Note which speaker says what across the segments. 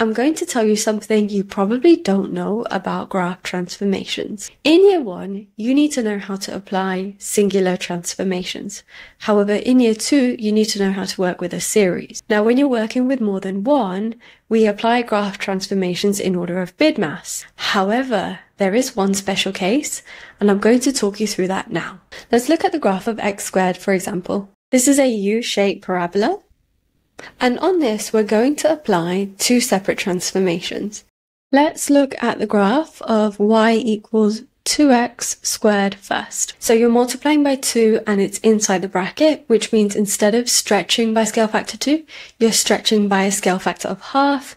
Speaker 1: I'm going to tell you something you probably don't know about graph transformations. In year one, you need to know how to apply singular transformations. However, in year two, you need to know how to work with a series. Now, when you're working with more than one, we apply graph transformations in order of BIDMAS. However, there is one special case, and I'm going to talk you through that now. Let's look at the graph of x squared, for example. This is a U-shaped parabola and on this, we're going to apply two separate transformations. Let's look at the graph of y equals 2x squared first. So you're multiplying by 2 and it's inside the bracket, which means instead of stretching by scale factor 2, you're stretching by a scale factor of half,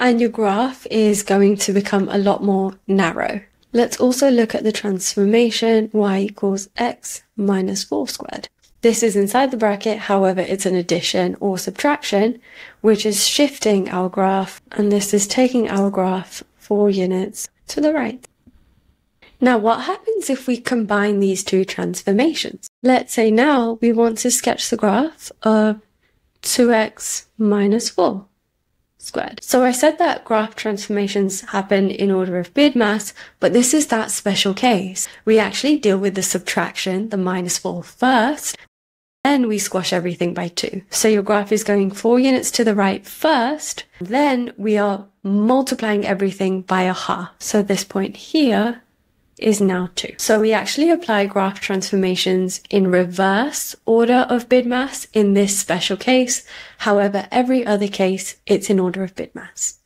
Speaker 1: and your graph is going to become a lot more narrow. Let's also look at the transformation y equals x minus 4 squared. This is inside the bracket, however, it's an addition or subtraction, which is shifting our graph, and this is taking our graph four units to the right. Now, what happens if we combine these two transformations? Let's say now we want to sketch the graph of 2x minus 4 squared. So I said that graph transformations happen in order of BIDMAS, but this is that special case. We actually deal with the subtraction, the minus 4 first, then we squash everything by two. So your graph is going four units to the right first. Then we are multiplying everything by a half. So this point here is now two. So we actually apply graph transformations in reverse order of BIDMAS in this special case. However, every other case, it's in order of BIDMAS.